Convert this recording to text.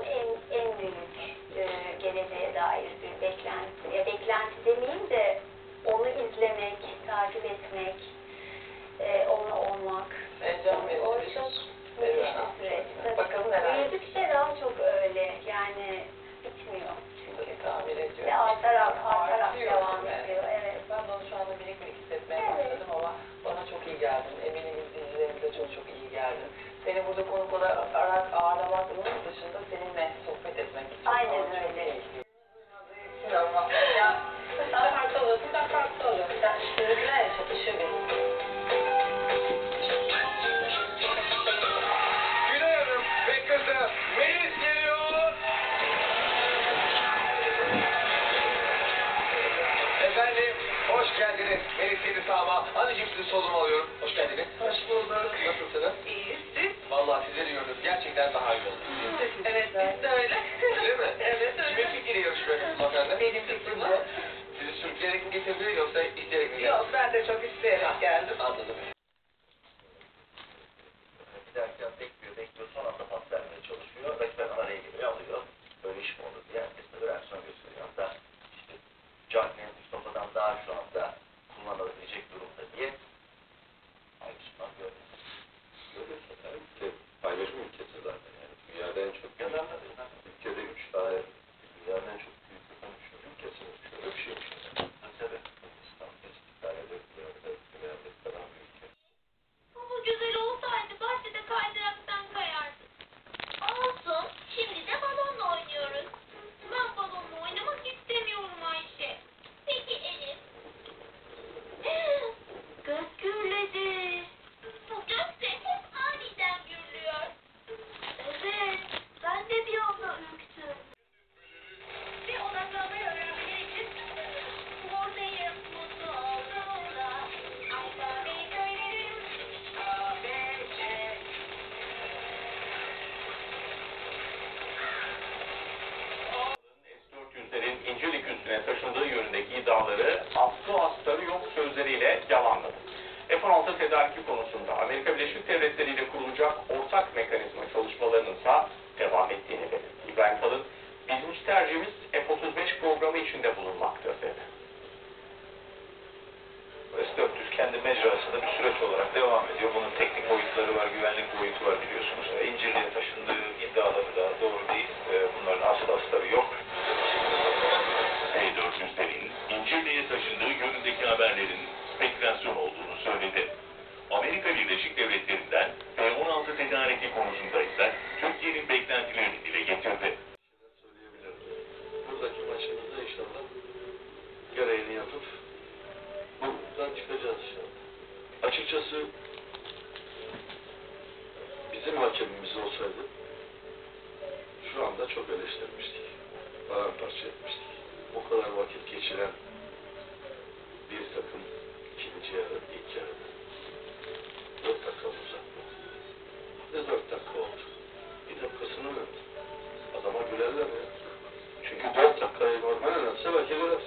an en, en büyük e, geleceğe dair bir beklenti. Ya beklenti demeyeyim de onu izlemek, takip etmek, e, onunla olmak. Heyecan verici O çok müthiş bir süreç. Bakalım neler Büyüdükçe daha çok öyle. Yani Hoş geldiniz. Melis yedi sağma. Anneciğim sizi soluma alıyorum. Hoş geldiniz. Hoş bulduk. Nasılsınız? İyiyiz. Siz? Vallahi sizleri gördüm. Gerçekten daha iyi oldu. Evet, biz de öyle. Öyle mi? Evet, Kimin öyle. fikri yarışmacı hanımefendi? Benim fikrim bu. Sizi sürükleyerek mi getirdi yoksa isteyerek mi geldi? Yok, ben de çok isteyerek geldim. Anladım. Giderken bekliyor, bekliyor, son anda pas vermeye çalışıyor. Rakip araya giriyor, alıyor. Böyle iş mi olur diye herkes de reaksiyon gösteriyor. Hatta işte Mustafa'dan daha şu anda kullanılabilecek durumda diye içinde bulunmaktır dedi. S-400 kendi mecrasında bir süreç olarak devam ediyor. Bunun teknik boyutları var, güvenlik boyutu var biliyorsunuz. E, İncirliğe taşındığı iddiaları da doğru değil. E, Bunların asıl astarı yok. S-400'lerin İncirli'ye taşındığı yönündeki haberlerin spekülasyon olduğunu söyledi. Amerika Birleşik Devletleri'nden F-16 tedariki konusunda ise Türkiye'nin beklentilerini açıkçası bizim hakemimiz olsaydı şu anda çok eleştirmiştik. Paramparça etmiştik. O kadar vakit geçiren bir takım ikinci yarı, ilk yarı. Dört dakika uzattı. Ne dört dakika oldu? Bir dakikasını verdi. Adama gülerler ya. Çünkü dört dakikayı normal öğrense belki görersin.